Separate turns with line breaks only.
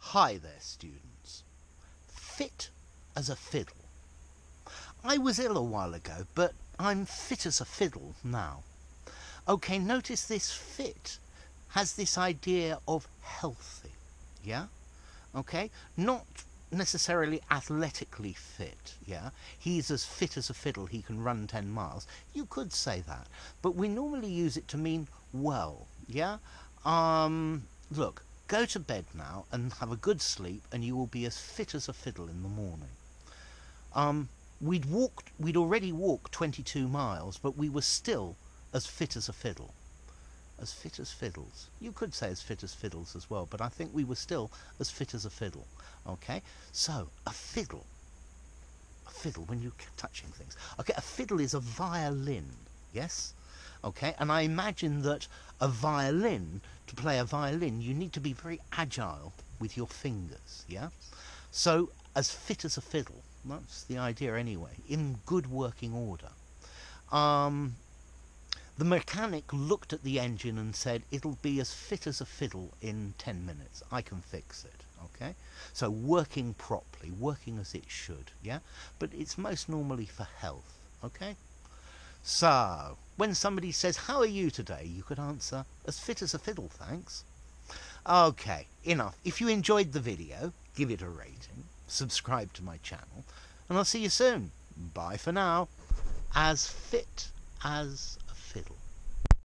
Hi there, students. Fit as a fiddle. I was ill a while ago, but I'm fit as a fiddle now. Okay, notice this fit has this idea of healthy, yeah? Okay? Not necessarily athletically fit, yeah? He's as fit as a fiddle, he can run 10 miles. You could say that, but we normally use it to mean well, yeah? Um, look, go to bed now and have a good sleep and you will be as fit as a fiddle in the morning. Um, we'd walked, we'd already walked 22 miles, but we were still as fit as a fiddle as fit as fiddles. You could say as fit as fiddles as well, but I think we were still as fit as a fiddle. Okay? So, a fiddle. A fiddle, when you're touching things. Okay, a fiddle is a violin. Yes? Okay, and I imagine that a violin, to play a violin, you need to be very agile with your fingers. Yeah? So, as fit as a fiddle. That's the idea anyway. In good working order. Um, the mechanic looked at the engine and said, it'll be as fit as a fiddle in 10 minutes. I can fix it. Okay? So working properly, working as it should. Yeah? But it's most normally for health. Okay? So, when somebody says, how are you today? You could answer, as fit as a fiddle, thanks. Okay, enough. If you enjoyed the video, give it a rating, subscribe to my channel, and I'll see you soon. Bye for now. As fit as